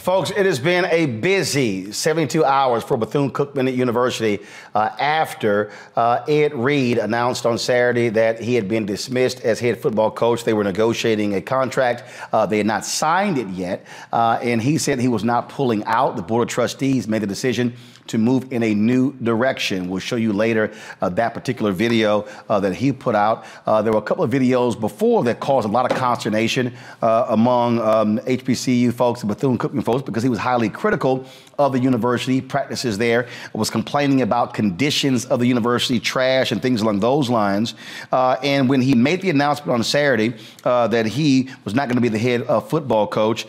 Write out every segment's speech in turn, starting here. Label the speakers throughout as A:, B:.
A: Folks, it has been a busy 72 hours for Bethune Cookman University uh, after uh, Ed Reed announced on Saturday that he had been dismissed as head football coach. They were negotiating a contract. Uh, they had not signed it yet. Uh, and he said he was not pulling out. The Board of Trustees made the decision to move in a new direction. We'll show you later uh, that particular video uh, that he put out. Uh, there were a couple of videos before that caused a lot of consternation uh, among um, HBCU folks and Bethune Cookman folks because he was highly critical of the university, practices there, was complaining about conditions of the university, trash and things along those lines. Uh, and when he made the announcement on Saturday uh, that he was not going to be the head football coach,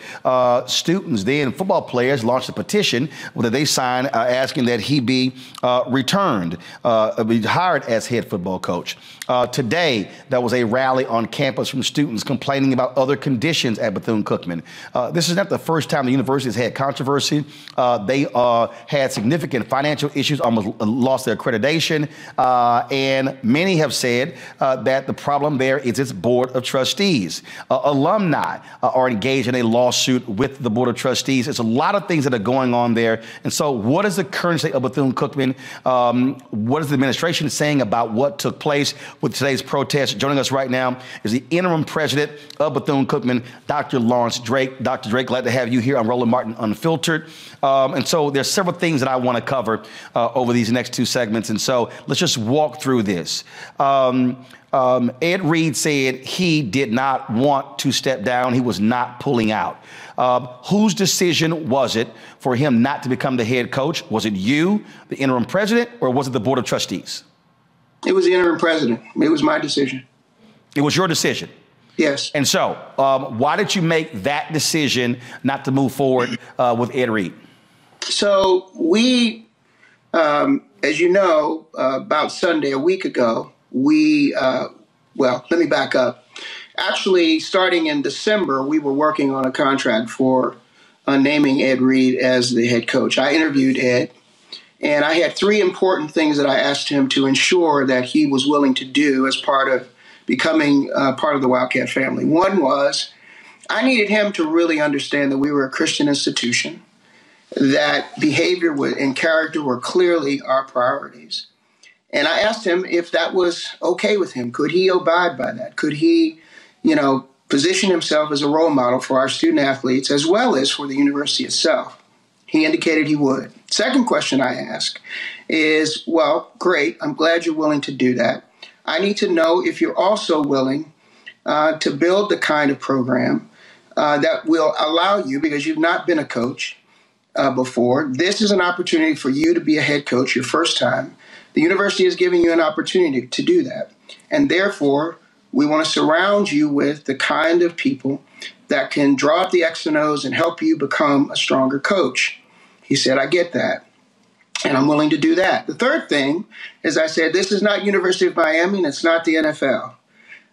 A: students then, football players, launched a petition that they signed as asking that he be uh, returned, uh, be hired as head football coach. Uh, today, there was a rally on campus from students complaining about other conditions at Bethune Cookman. Uh, this is not the first time the university has had controversy. Uh, they uh, had significant financial issues, almost lost their accreditation, and many have said that the problem there is its board of trustees. alumni are engaged in a lawsuit with the board of trustees. It's a lot of things that are going on there. And so, what is the current state of Bethune Cookman. Um, what is the administration saying about what took place with today's protest? Joining us right now is the interim president of Bethune Cookman, Dr. Lawrence Drake. Dr. Drake, glad to have you here on Roland Martin Unfiltered. Um, and so there's several things that I want to cover uh, over these next two segments. And so let's just walk through this. Um, um, Ed Reed said he did not want to step down. He was not pulling out. Uh, whose decision was it for him not to become the head coach? Was it you, the interim president, or was it the board of trustees?
B: It was the interim president. It was my decision.
A: It was your decision.
B: Yes.
A: And so, um, why did you make that decision not to move forward uh, with Ed Reed?
B: So we, um, as you know, uh, about Sunday, a week ago, we, uh, well, let me back up. Actually, starting in December, we were working on a contract for uh, naming Ed Reed as the head coach. I interviewed Ed, and I had three important things that I asked him to ensure that he was willing to do as part of becoming uh, part of the Wildcat family. One was I needed him to really understand that we were a Christian institution, that behavior and character were clearly our priorities and I asked him if that was okay with him. Could he abide by that? Could he, you know, position himself as a role model for our student athletes as well as for the university itself? He indicated he would. Second question I ask is, well, great. I'm glad you're willing to do that. I need to know if you're also willing uh, to build the kind of program uh, that will allow you, because you've not been a coach uh, before, this is an opportunity for you to be a head coach your first time the university is giving you an opportunity to do that. And therefore, we want to surround you with the kind of people that can draw up the X and O's and help you become a stronger coach. He said, I get that. And I'm willing to do that. The third thing is I said, this is not University of Miami and it's not the NFL.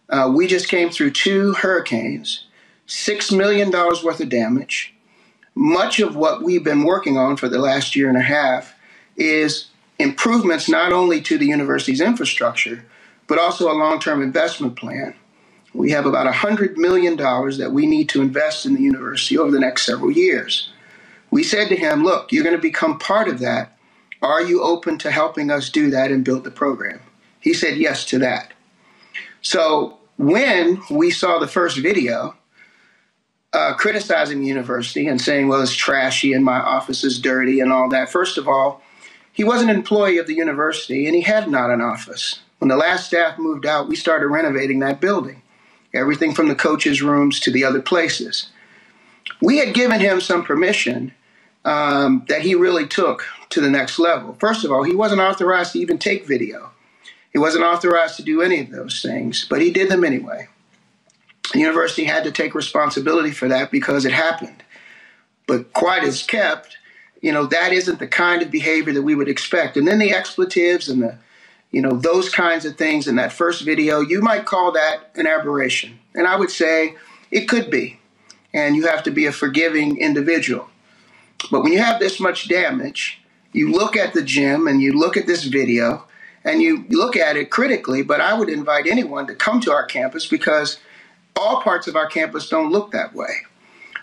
B: Uh, we just came through two hurricanes, $6 million worth of damage. Much of what we've been working on for the last year and a half is improvements not only to the university's infrastructure, but also a long term investment plan. We have about $100 million that we need to invest in the university over the next several years. We said to him, Look, you're going to become part of that. Are you open to helping us do that and build the program? He said yes to that. So when we saw the first video uh, criticizing the university and saying, well, it's trashy and my office is dirty and all that, first of all, he was an employee of the university and he had not an office. When the last staff moved out, we started renovating that building, everything from the coaches' rooms to the other places. We had given him some permission um, that he really took to the next level. First of all, he wasn't authorized to even take video. He wasn't authorized to do any of those things, but he did them anyway. The university had to take responsibility for that because it happened. But quiet as kept, you know, that isn't the kind of behavior that we would expect. And then the expletives and the, you know, those kinds of things in that first video, you might call that an aberration. And I would say it could be. And you have to be a forgiving individual. But when you have this much damage, you look at the gym and you look at this video and you look at it critically. But I would invite anyone to come to our campus because all parts of our campus don't look that way.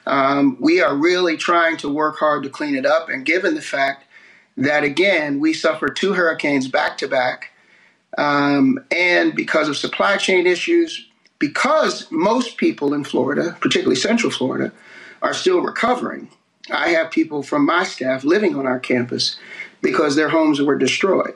B: Um, we are really trying to work hard to clean it up. And given the fact that, again, we suffered two hurricanes back to back, um, and because of supply chain issues, because most people in Florida, particularly Central Florida, are still recovering. I have people from my staff living on our campus because their homes were destroyed.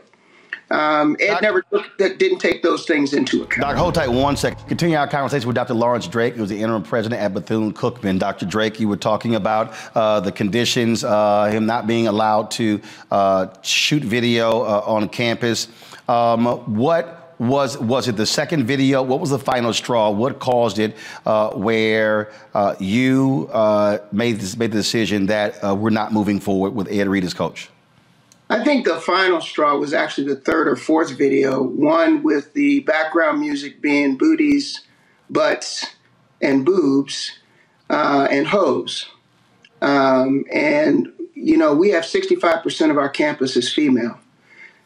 B: Um, Ed Doc, never took, didn't take those things into account.
A: Dr. hold tight one second. Continue our conversation with Dr. Lawrence Drake, who's the interim president at Bethune Cookman. Dr. Drake, you were talking about uh, the conditions, uh, him not being allowed to uh, shoot video uh, on campus. Um, what was was it the second video? What was the final straw? What caused it? Uh, where uh, you made this, made the decision that we're not moving forward with Ed Reed as coach?
B: I think the final straw was actually the third or fourth video, one with the background music being booties, butts, and boobs, uh, and hoes. Um, and, you know, we have 65% of our campus is female.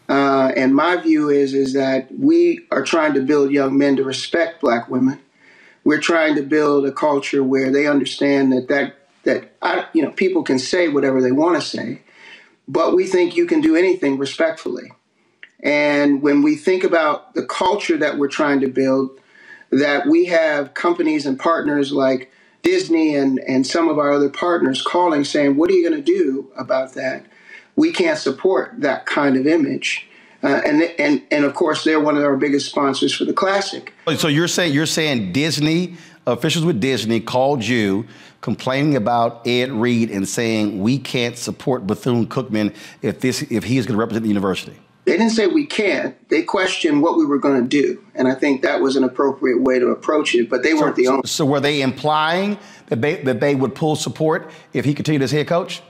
B: Uh, and my view is, is that we are trying to build young men to respect black women. We're trying to build a culture where they understand that, that, that I, you know, people can say whatever they want to say but we think you can do anything respectfully. And when we think about the culture that we're trying to build, that we have companies and partners like Disney and, and some of our other partners calling saying, What are you going to do about that? We can't support that kind of image. Uh, and, and, and of course, they're one of our biggest sponsors for the Classic.
A: So you're saying, you're saying Disney, officials with Disney called you complaining about Ed Reed and saying we can't support Bethune Cookman if this if he is going to represent the university?
B: They didn't say we can't. They questioned what we were going to do, and I think that was an appropriate way to approach it. But they weren't the only.
A: So were they implying that they that they would pull support if he continued as head coach?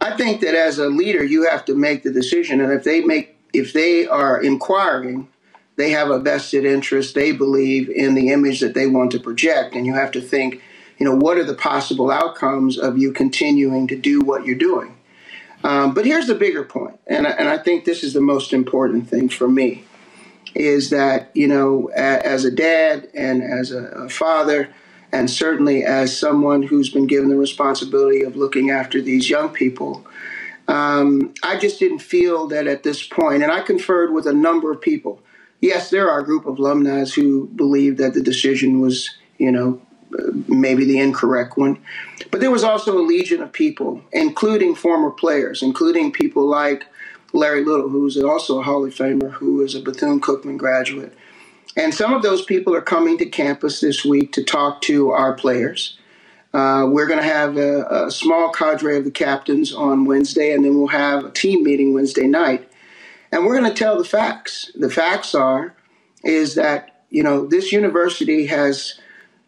B: I think that as a leader, you have to make the decision, and if they make if they are inquiring, they have a vested interest. They believe in the image that they want to project, and you have to think you know, what are the possible outcomes of you continuing to do what you're doing? Um, but here's the bigger point, and I, and I think this is the most important thing for me, is that you know, as a dad and as a father, and certainly as someone who's been given the responsibility of looking after these young people, um, I just didn't feel that at this point, and I conferred with a number of people. Yes, there are a group of alumni who believe that the decision was, you know, maybe the incorrect one. But there was also a legion of people, including former players, including people like Larry Little, who's also a Hall of Famer, who is a Bethune Cookman graduate. And some of those people are coming to campus this week to talk to our players. Uh, we're going to have a, a, small cadre of the captains on Wednesday, and then we'll have a team meeting Wednesday night. And we're going to tell the facts. The facts are, is that, you know, this university has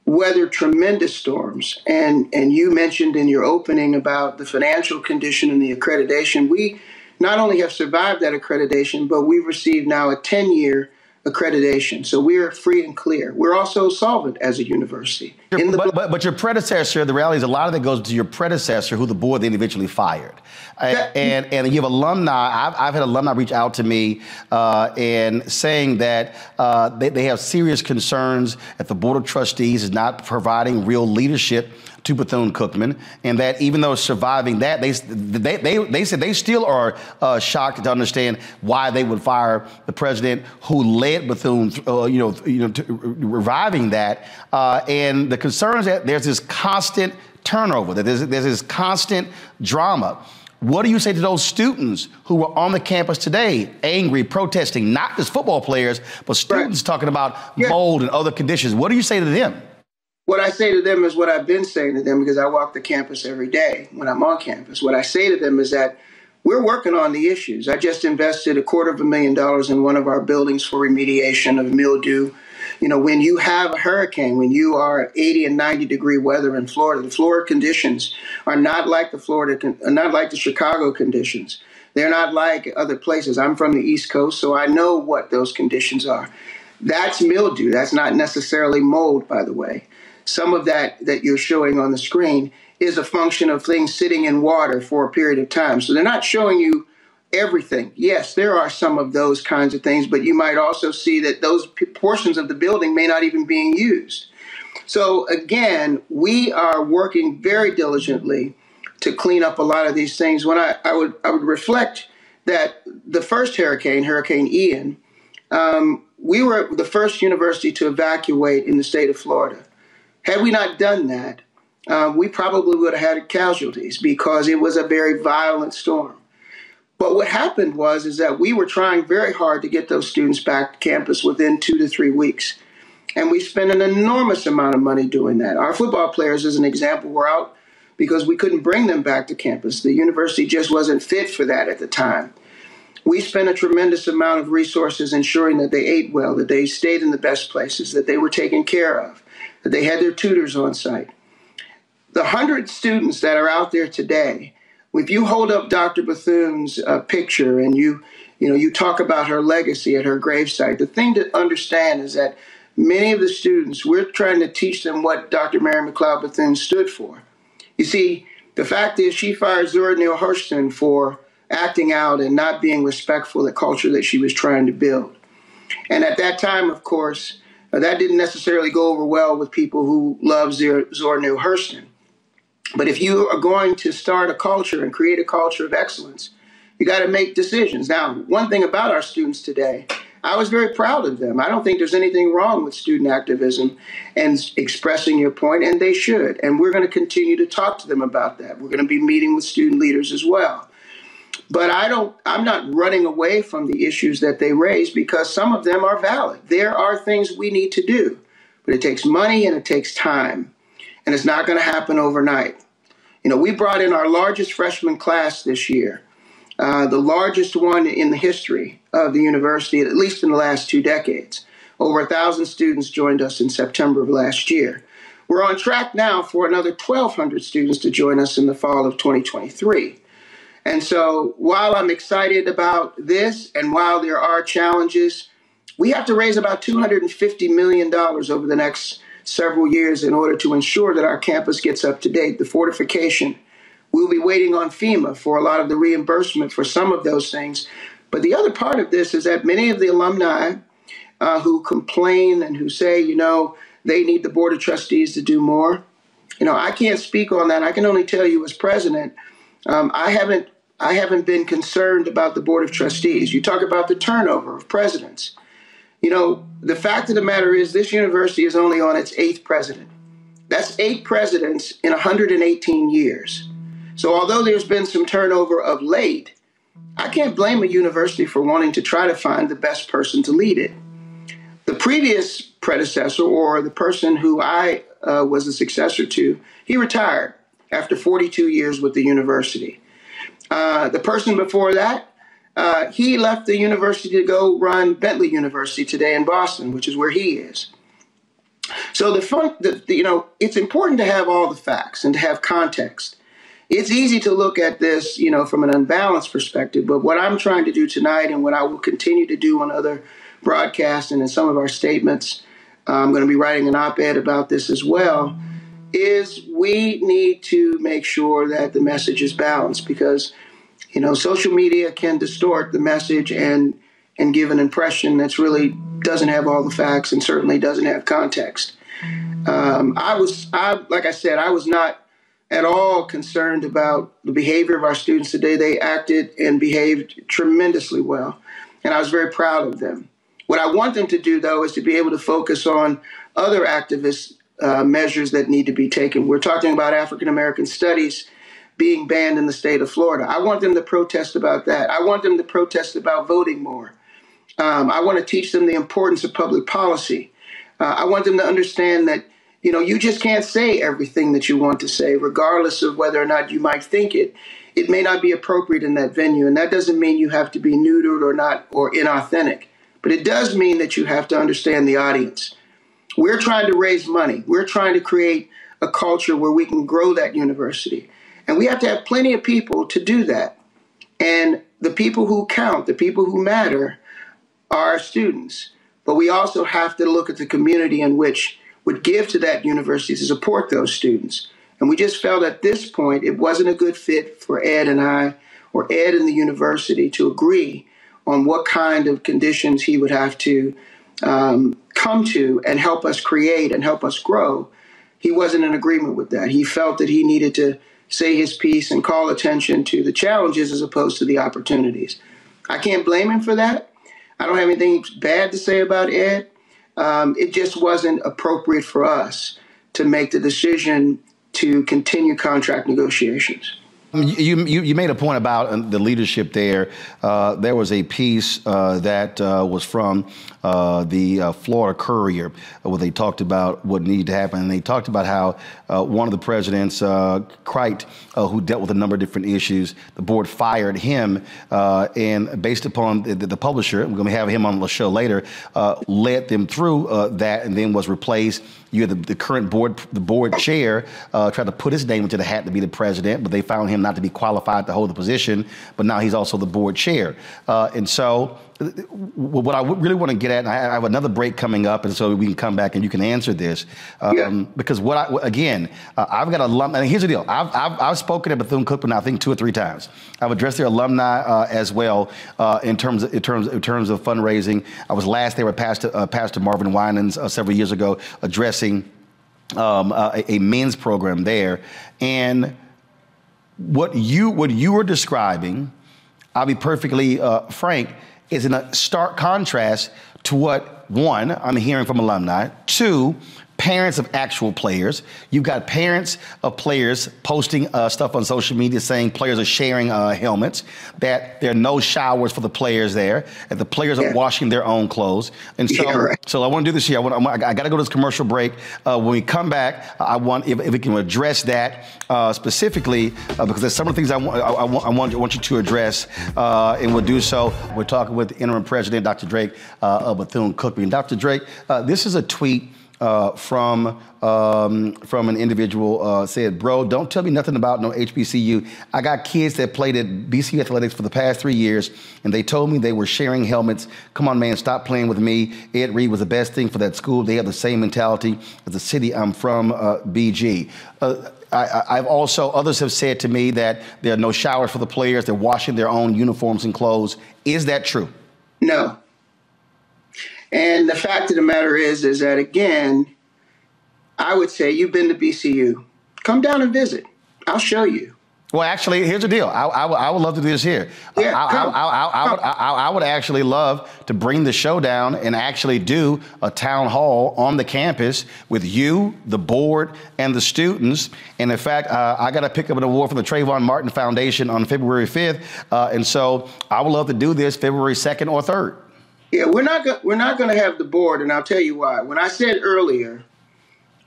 B: weathered tremendous storms. And, and you mentioned in your opening about the financial condition and the accreditation. We not only have survived that accreditation, but we've received now a 10 year accreditation. So we're free and clear. We're also solvent as a university.
A: But, but, but, your predecessor, the reality is a lot of that goes to your predecessor, who the board then eventually fired. That, and, and you have alumni, I've, I've had alumni reach out to me uh, and saying that uh, they, they have serious concerns that the Board of Trustees is not providing real leadership to Bethune Cookman, and that even though surviving that, they they they, they said they still are uh, shocked to understand why they would fire the president who led Bethune, uh, you know, you know, to, reviving that, uh, and the concerns that there's this constant turnover, that there's, there's this constant drama. What do you say to those students who were on the campus today, angry, protesting, not just football players, but students right. talking about yeah. mold and other conditions? What do you say to them?
B: What I say to them is what I've been saying to them because I walk the campus every day when I'm on campus. What I say to them is that we're working on the issues. I just invested a quarter of a million dollars in one of our buildings for remediation of mildew. You know, when you have a hurricane, when you are 80 and 90 degree weather in Florida, the Florida conditions are not like the Florida, not like the Chicago conditions. They're not like other places. I'm from the East Coast, so I know what those conditions are. That's mildew. That's not necessarily mold, by the way some of that that you're showing on the screen is a function of things sitting in water for a period of time. So they're not showing you everything. Yes, there are some of those kinds of things, but you might also see that those portions of the building may not even be being used. So again, we are working very diligently to clean up a lot of these things. When I, I would I would reflect that the first hurricane, Hurricane Ian, um, we were the first university to evacuate in the state of Florida. Had we not done that, uh, we probably would have had casualties because it was a very violent storm. But what happened was is that we were trying very hard to get those students back to campus within two to three weeks. And we spent an enormous amount of money doing that. Our football players, as an example, were out because we couldn't bring them back to campus. The university just wasn't fit for that at the time. We spent a tremendous amount of resources ensuring that they ate well, that they stayed in the best places, that they were taken care of, they had their tutors on site. The hundred students that are out there today, if you hold up Dr. Bethune's uh, picture and you, you know, you talk about her legacy at her gravesite, the thing to understand is that many of the students, we're trying to teach them what Dr. Mary McLeod Bethune stood for. You see, the fact is she fired Zora Neale Hurston for acting out and not being respectful of the culture that she was trying to build. And at that time, of course, uh, that didn't necessarily go over well with people who love Zora Hurston. But if you are going to start a culture and create a culture of excellence, you got to make decisions. Now, one thing about our students today, I was very proud of them. I don't think there's anything wrong with student activism and expressing your point, and they should. And we're going to continue to talk to them about that. We're going to be meeting with student leaders as well. But I don't, I'm not running away from the issues that they raise because some of them are valid. There are things we need to do, but it takes money and it takes time. And it's not going to happen overnight. You know, we brought in our largest freshman class this year, uh, the largest one in the history of the university, at least in the last two decades. Over a thousand students joined us in September of last year. We're on track now for another 1,200 students to join us in the fall of 2023. And so while I'm excited about this and while there are challenges, we have to raise about $250 million over the next several years in order to ensure that our campus gets up to date. The fortification, we'll be waiting on FEMA for a lot of the reimbursement for some of those things. But the other part of this is that many of the alumni uh, who complain and who say, you know, they need the Board of Trustees to do more, you know, I can't speak on that. I can only tell you as president um, I haven't I haven't been concerned about the board of trustees. You talk about the turnover of presidents. You know, the fact of the matter is this university is only on its eighth president. That's eight presidents in 118 years. So although there's been some turnover of late, I can't blame a university for wanting to try to find the best person to lead it. The previous predecessor, or the person who I uh, was a successor to, he retired after 42 years with the university. Uh, the person before that, uh, he left the university to go run Bentley University today in Boston, which is where he is. So the fun, the, the, you know, it's important to have all the facts and to have context. It's easy to look at this, you know, from an unbalanced perspective. But what I'm trying to do tonight, and what I will continue to do on other broadcasts and in some of our statements, I'm going to be writing an op-ed about this as well is we need to make sure that the message is balanced because you know social media can distort the message and and give an impression that's really doesn't have all the facts and certainly doesn't have context. Um, I was, I like I said, I was not at all concerned about the behavior of our students today. They acted and behaved tremendously well, and I was very proud of them. What I want them to do, though, is to be able to focus on other activists uh, measures that need to be taken. We're talking about African American studies being banned in the state of Florida. I want them to protest about that. I want them to protest about voting more. Um, I want to teach them the importance of public policy. Uh, I want them to understand that you know you just can't say everything that you want to say, regardless of whether or not you might think it. It may not be appropriate in that venue, and that doesn't mean you have to be neutered or not or inauthentic. But it does mean that you have to understand the audience. We're trying to raise money. We're trying to create a culture where we can grow that university. And we have to have plenty of people to do that. And the people who count, the people who matter, are our students. But we also have to look at the community in which would give to that university to support those students. And we just felt at this point it wasn't a good fit for Ed and I, or Ed and the university, to agree on what kind of conditions he would have to um, come to and help us create and help us grow, he wasn't in agreement with that. He felt that he needed to say his piece and call attention to the challenges as opposed to the opportunities. I can't blame him for that. I don't have anything bad to say about Ed. Um, it just wasn't appropriate for us to make the decision to continue contract negotiations.
A: You, you, you, made a point about uh, the leadership there. Uh, there was a piece uh, that uh, was from uh, the uh, Florida Courier where they talked about what needed to happen. And they talked about how one of the presidents, uh, Crite, who dealt with a number of different issues, the board fired him. and based upon the, the, publisher, we're going to have him on the show later, led them through that and then was replaced. You had the, the current board, the board chair, tried to put his name into the hat to be the president, but they found him him not to be qualified to hold the position, but now he's also the board chair. Uh, and so, what I really want to get at, and I have another break coming up, and so we can come back and you can answer this. Um, yeah. Because what I, again, uh, I've got a alum, and here's the deal I've, I've, I've spoken at Bethune Cookman, I think, two or three times. I've addressed their alumni uh, as well uh, in, terms of, in, terms, in terms of fundraising. I was last there with Pastor, uh, Pastor Marvin Winans uh, several years ago addressing um, a, a men's program there. And what you what you are describing, I'll be perfectly uh, frank, is in a stark contrast to what one I'm hearing from alumni. Two, parents of actual players. You've got parents of players posting uh, stuff on social media saying players are sharing uh, helmets, that there are no showers for the players there, that the players yeah. are washing their own clothes. And so, yeah, right. so I want to do this here. I, want, I, got to go to this commercial break. Uh, when we come back, I want if, if we can address that uh, specifically uh, because there's some of the things I want, I, I want, I want, want you to address, uh, and we'll do so. We're talking with interim president, Dr. Drake of Bethune Cookman. Dr. Drake, this is a tweet uh, from um, from an individual uh, said, "Bro, don't tell me nothing about no HBCU. I got kids that played at BCU athletics for the past three years, and they told me they were sharing helmets. Come on, man, stop playing with me. Ed Reed was the best thing for that school. They have the same mentality as the city I'm from, uh, BG." Uh, I, have also others have said to me that there are no showers for the players. They're washing their own uniforms and clothes. Is that true?
B: No. And the fact of the matter is, is that again, I would say you've been to BCU. Come down and visit. I'll show you.
A: Well, actually, here's the deal. I, I, I would love to do this here. Yeah, I, come. I, I, I, would, I, would actually love to bring the show down and actually do a town hall on the campus with you, the board, and the students. And in fact, uh, I got to pick up an award from the Trayvon Martin Foundation on February 5th. Uh, and so I would love to do this February 2nd or 3rd.
B: Yeah, we're not go- we're not going to have the board, and I'll tell you why. When I said earlier,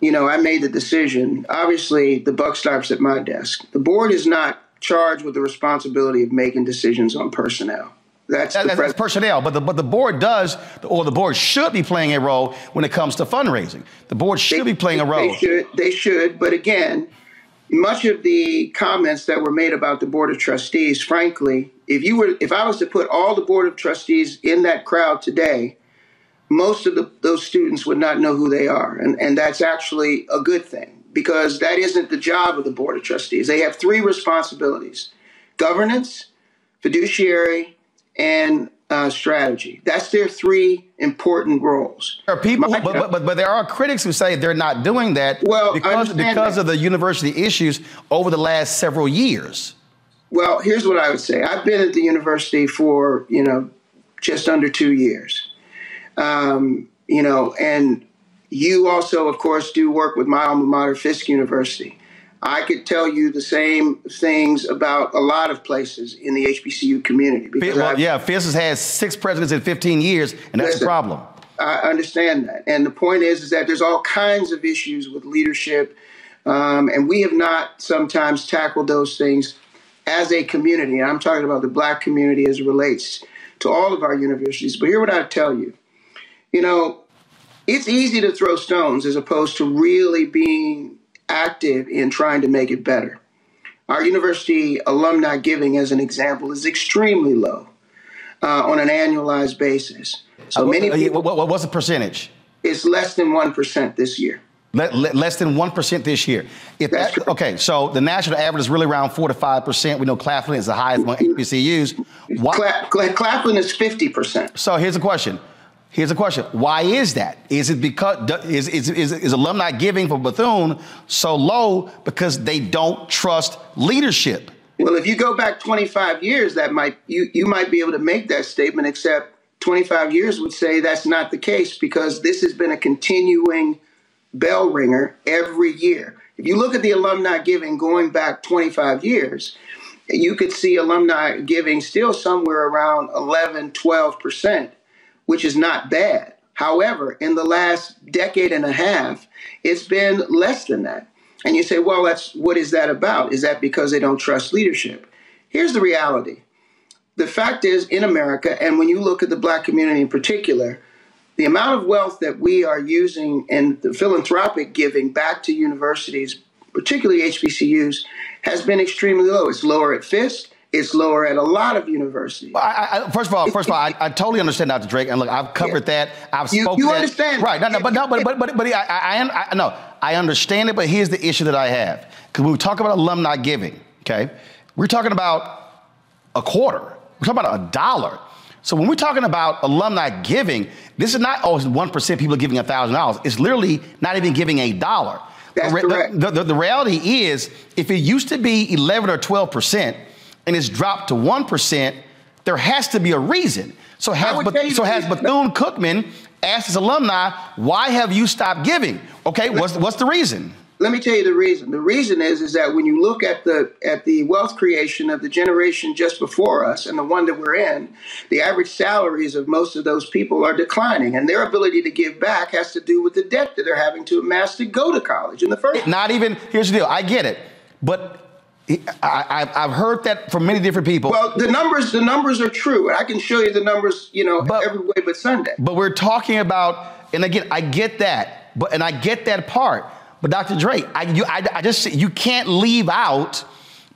B: you know, I made the decision. Obviously, the buck stops at my desk. The board is not charged with the responsibility of making decisions on personnel. That's,
A: that,
B: that's
A: personnel, but the but the board does, or the board should be playing a role when it comes to fundraising. The board should they, be playing a role.
B: They should, they should, but again, much of the comments that were made about the board of trustees, frankly, if you were, if I was to put all the board of trustees in that crowd today, most of the, those students would not know who they are, and and that's actually a good thing because that isn't the job of the board of trustees. They have three responsibilities: governance, fiduciary, and uh, strategy. That's their three important roles.
A: There are people, My, but, but, but, there are critics who say they're not doing that well, because, because that. of the university issues over the last several years.
B: Well, here's what I would say. I've been at the university for, you know, just under two years. Um, you know, and you also, of course, do work with my alma mater, Fisk University. I could tell you the same things about a lot of places in the HBCU community.
A: Well, yeah, Fisk has had six presidents in 15 years, and that's listen, a problem.
B: I understand that. And the point is, is that there's all kinds of issues with leadership, um, and we have not sometimes tackled those things as a community, and I'm talking about the black community as it relates to all of our universities. But here what I tell you. You know, it's easy to throw stones as opposed to really being active in trying to make it better. Our university alumni giving, as an example, is extremely low uh, on an annualized basis.
A: So uh, many people, what, what's the percentage?
B: It's less than 1% this year
A: less than 1% this year. If that, okay, so the national average is really around 4 to 5%. We know Claflin is the highest among HBCUs.
B: What, Claflin is 50%.
A: So here's the question. Here's a question: Why is that? Is it because is, is, is, is alumni giving for Bethune so low because they don't trust leadership?
B: Well, if you go back 25 years, that might you you might be able to make that statement. Except 25 years would say that's not the case because this has been a continuing bell ringer every year. If you look at the alumni giving going back 25 years, you could see alumni giving still somewhere around 11, 12 percent, which is not bad. However, in the last decade and a half, it's been less than that. And you say, well, that's what is that about? Is that because they don't trust leadership? Here's the reality. The fact is, in America, and when you look at the black community in particular, the amount of wealth that we are using in the philanthropic giving back to universities, particularly HBCUs, has been extremely low. It's lower at Fisk. It's lower at a lot of universities.
A: I, I, first of all, first of all, I, I, totally understand Dr. Drake, and look, I've covered yeah. that. I've
B: you,
A: spoken.
B: You
A: that.
B: understand,
A: right? No, no, but no, but but but, but I, I, I, no, I understand it. But here's the issue that I have because when we talk about alumni giving, okay, we're talking about a quarter. We're talking about a dollar. So when we're talking about alumni giving, this is not oh, always one percent people giving a thousand dollars. It's literally not even giving a dollar.
B: That's the, correct.
A: The, the, the reality is, if it used to be 11 or 12 percent and it's dropped to 1%, there has to be a reason. So has, so has Bethune Cookman asked his alumni, why have you stopped giving? Okay, what's, what's the reason?
B: Let me tell you the reason. The reason is is that when you look at the at the wealth creation of the generation just before us and the one that we're in, the average salaries of most of those people are declining, and their ability to give back has to do with the debt that they're having to amass to go to college in the first.
A: Not even. Here's the deal. I get it, but I, have heard that from many different people.
B: Well, the numbers, the numbers are true, and I can show you the numbers, you know, but, every way but Sunday.
A: But we're talking about, and again, I get that, but and I get that part. But Dr. Drake, I, you, I, I just you can't leave out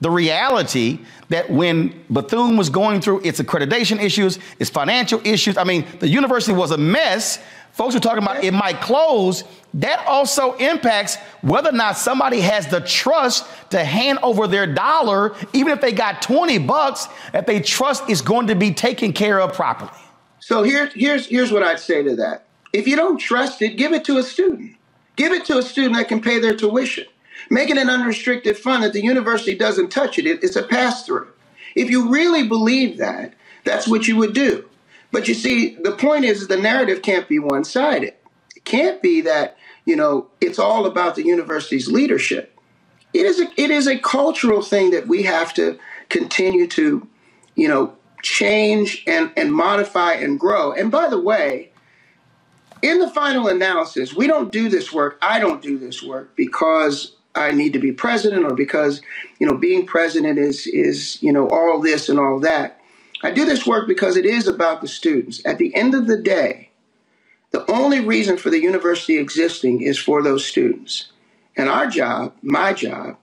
A: the reality that when Bethune was going through its accreditation issues, its financial issues, I mean, the university was a mess. Folks were talking about it might close that also impacts whether or not somebody has the trust to hand over their dollar, even if they got 20 bucks, that they trust is going to be taken care of properly.
B: So here's here's here's what I'd say to that. If you don't trust it, give it to a student. Give it to a student that can pay their tuition. Make it an unrestricted fund that the university doesn't touch it. It's a pass through. If you really believe that, that's what you would do. But you see, the point is the narrative can't be one sided. It can't be that you know, it's all about the university's leadership. It is a, it is a cultural thing that we have to continue to, you know, change and, and modify and grow. And by the way, in the final analysis, we don't do this work. I don't do this work because I need to be president or because, you know, being president is is, you know, all this and all that. I do this work because it is about the students. At the end of the day, the only reason for the university existing is for those students. And our job, my job,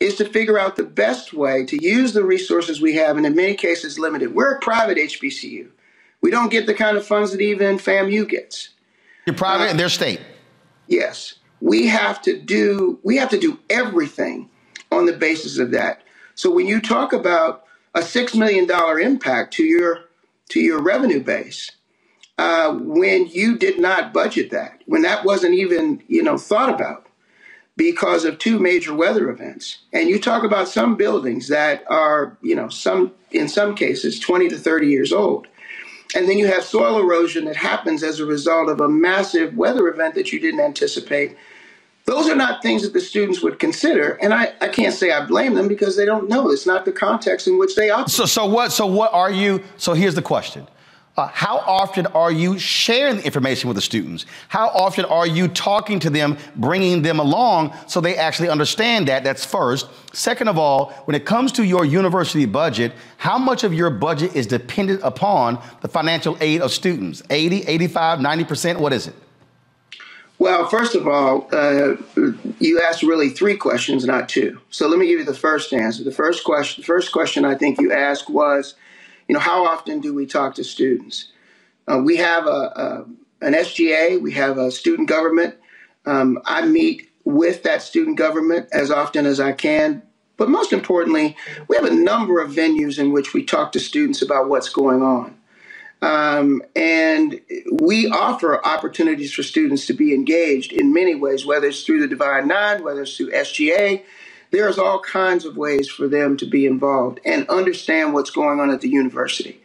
B: is to figure out the best way to use the resources we have, and in many cases limited. We're a private HBCU. We don't get the kind of funds that even FAMU gets.
A: You're private and they're state.
B: Yes. We have to do we have to do everything on the basis of that. So when you talk about a six million dollar impact to your to your revenue base, uh, when you did not budget that, when that wasn't even you know thought about because of two major weather events. And you talk about some buildings that are you know some in some cases 20 to 30 years old. And then you have soil erosion that happens as a result of a massive weather event that you didn't anticipate. Those are not things that the students would consider, and I, I can't say I blame them because they don't know. It's not the context in which they operate.
A: So, so what? So what are you? So here's the question: uh, how often are you sharing the information with the students? How often are you talking to them, bringing them along so they actually understand that? That's first. Second of all, when it comes to your university budget, how much of your budget is dependent upon the financial aid of students? 80, 85, 90%? What is it?
B: Well, first of all, uh, you asked really three questions, not two. So let me give you the first answer. The first question, the first question I think you asked was, you know, how often do we talk to students? Uh, we have a, a, an SGA, we have a student government. Um, I meet with that student government as often as I can. But most importantly, we have a number of venues in which we talk to students about what's going on. Um, and we offer opportunities for students to be engaged in many ways, whether it's through the Divine Nine, whether it's through SGA. There's all kinds of ways for them to be involved and understand what's going on at the university.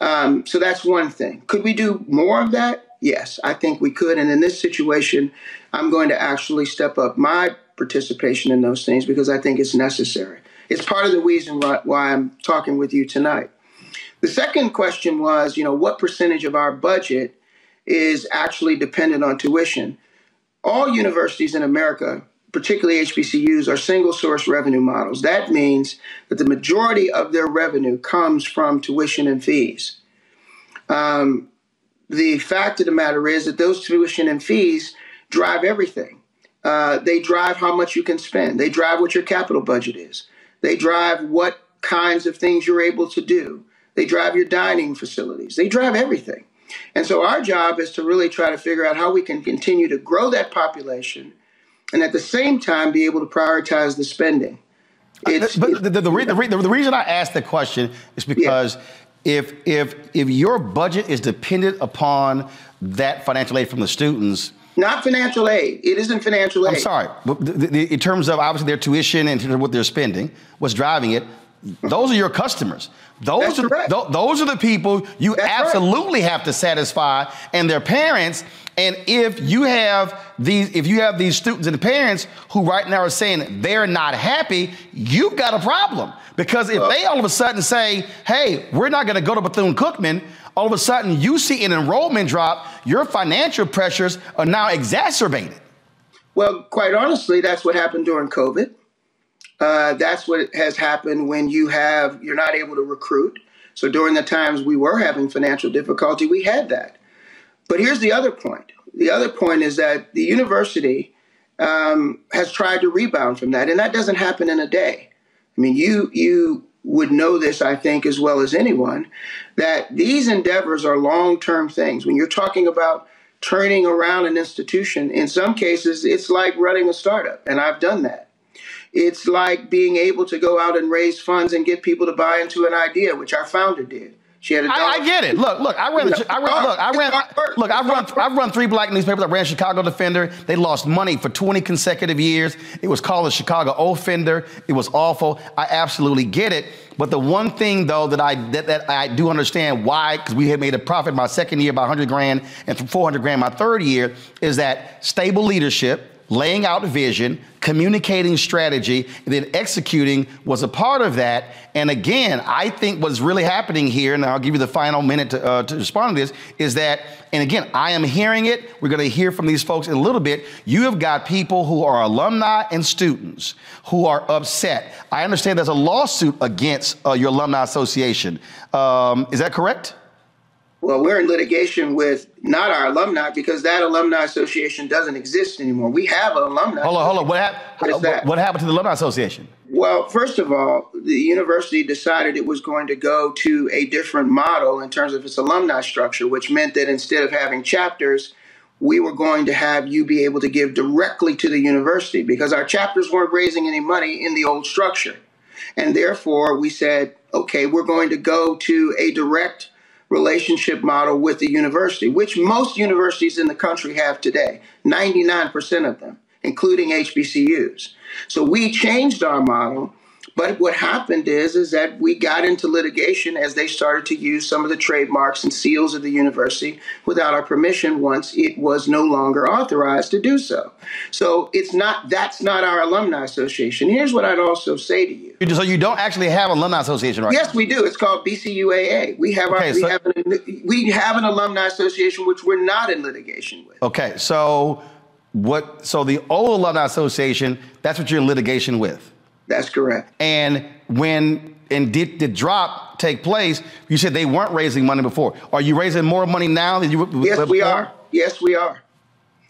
B: Um, so that's one thing. Could we do more of that? Yes, I think we could. And in this situation, I'm going to actually step up my participation in those things because I think it's necessary. It's part of the reason why I'm talking with you tonight. The second question was, you know, what percentage of our budget is actually dependent on tuition? All universities in America, particularly HBCUs, are single source revenue models. That means that the majority of their revenue comes from tuition and fees. Um, the fact of the matter is that those tuition and fees drive everything. Uh, they drive how much you can spend. They drive what your capital budget is. They drive what kinds of things you're able to do. They drive your dining facilities. They drive everything. And so our job is to really try to figure out how we can continue to grow that population and at the same time be able to prioritize the spending.
A: Uh, it's, but the, the, the, the, reason I asked the question is because yeah. if, if, if your budget is dependent upon that financial aid from the students,
B: not financial aid. It isn't financial aid.
A: I'm sorry. But in terms of obviously their tuition and in terms of what they're spending, what's driving it, those are your customers. Those are th- those are the people you That's absolutely right. have to satisfy and their parents. And if you have these, if you have these students and the parents who right now are saying they're not happy, you've got a problem. Because if they all of a sudden say, "Hey, we're not going to go to Bethune Cookman," all of a sudden you see an enrollment drop. Your financial pressures are now exacerbated.
B: Well, quite honestly, that's what happened during COVID. Uh, that's what has happened when you have you're not able to recruit. So during the times we were having financial difficulty, we had that. But here's the other point. The other point is that the university um, has tried to rebound from that, and that doesn't happen in a day. I mean, you you would know this, I think, as well as anyone, that these endeavors are long-term things. When you're talking about turning around an institution, in some cases, it's like running a startup, and I've done that. It's like being able to go out and raise funds and get people to buy into an idea, which our founder did. She had a
A: I, I get it. Look, look, I ran, the, I ran look, I ran, look, I've run, I've run three black newspapers. I ran Chicago Defender. They lost money for 20 consecutive years. It was called the Chicago Offender. It was awful. I absolutely get it. But the one thing though that I that, that I do understand why, because we had made a profit my second year by 100 grand and 400 grand my third year, is that stable leadership laying out vision, communicating strategy, and then executing was a part of that. And again, I think what's really happening here, and I'll give you the final minute to, uh, to respond to this, is that, and again, I am hearing it. We're going to hear from these folks in a little bit. You have got people who are alumni and students who are upset. I understand there's a lawsuit against uh, your alumni association. Um, is that correct?
B: Well, we're in litigation with not our alumni because that alumni association doesn't exist anymore. We have an alumni.
A: Hold on, hold on. What, hap- what, what, what happened to the alumni association?
B: Well, first of all, the university decided it was going to go to a different model in terms of its alumni structure, which meant that instead of having chapters, we were going to have you be able to give directly to the university because our chapters weren't raising any money in the old structure. And therefore, we said, okay, we're going to go to a direct relationship model with the university, which most universities in the country have today, 99% of them, including HBCUs. So we changed our model but what happened is, is that we got into litigation as they started to use some of the trademarks and seals of the university without our permission once it was no longer authorized to do so. So it's not, that's not our alumni association. Here's what I'd also say to you.
A: So you don't actually have an alumni association right
B: Yes,
A: now?
B: we do. It's called BCUAA. We have, okay, our, we, so, have an, we have an alumni association which we're not in litigation with.
A: Okay, so what, so the old alumni association, that's what you're in litigation with?
B: That's correct.
A: And when and did the drop take place, you said they weren't raising money before. Are you raising more money now than you
B: Yes, before? we are. Yes, we are.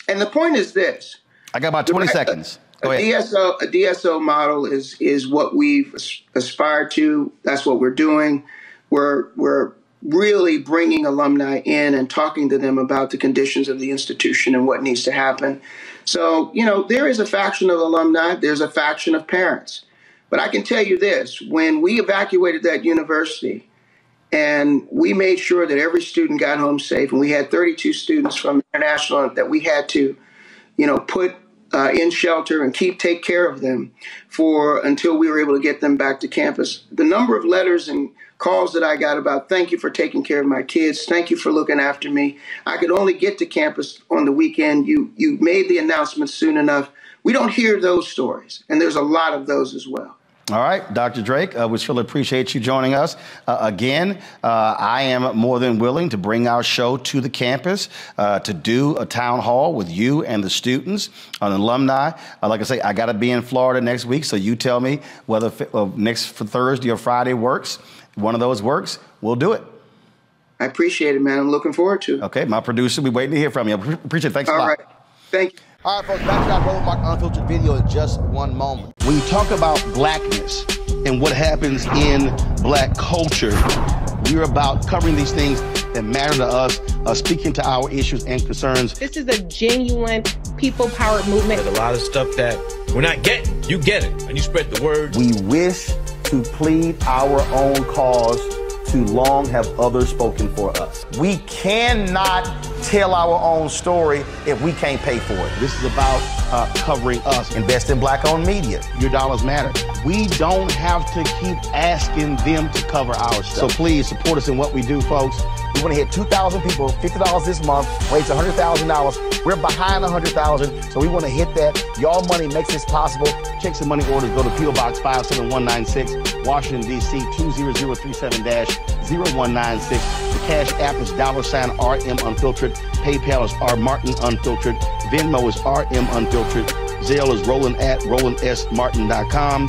B: And the point is this.
A: I got about 20 seconds.
B: Go a ahead. DSO a DSO model is is what we've aspired to. That's what we're doing. We're we're really bringing alumni in and talking to them about the conditions of the institution and what needs to happen. So, you know, there is a faction of alumni, there's a faction of parents. But I can tell you this when we evacuated that university and we made sure that every student got home safe. And we had 32 students from international that we had to, you know, put uh, in shelter and keep take care of them for until we were able to get them back to campus. The number of letters and calls that I got about thank you for taking care of my kids, thank you for looking after me. I could only get to campus on the weekend. You you made the announcement soon enough. We don't hear those stories, and there's a lot of those as well.
A: All right, Dr. Drake, uh, we really appreciate you joining us. Uh, again, uh, I am more than willing to bring our show to the campus uh, to do a town hall with you and the students, an alumni. Uh, like I say, I got to be in Florida next week, so you tell me whether uh, next Thursday or Friday works. One of those works, we'll do it.
B: I appreciate it, man. I'm looking forward to
A: it. Okay, my producer, we waiting to hear from you. Appreciate it. Thanks
B: All
A: a lot.
B: All right. Thank you.
A: All right, folks, back to our Roland Martin Unfiltered video in just one moment. When you talk about blackness and what happens in black culture, we're about covering these things that matter to us, uh, speaking to our issues and concerns.
C: This is a genuine people-powered movement.
D: There's a lot of stuff that we're not getting. You get it, and you spread the word.
A: We wish to plead our own cause too long have others spoken for us. We cannot tell our own story if we can't pay for it. This is about uh, covering us. Invest in black owned media. Your dollars matter. We don't have to keep asking them to cover our stuff. So please support us in what we do, folks. We want to hit 2,000 people, $50 this month, raise $100,000. We're behind 100,000, so we want to hit that. Y'all money makes this possible. Check some money orders. Go to PO Box 57196, Washington, D.C. 20037-0196. The Cash App is dollar sign RM Unfiltered. PayPal is R Martin Unfiltered. Venmo is RM Unfiltered. Zelle is Roland at RolandSMartin.com.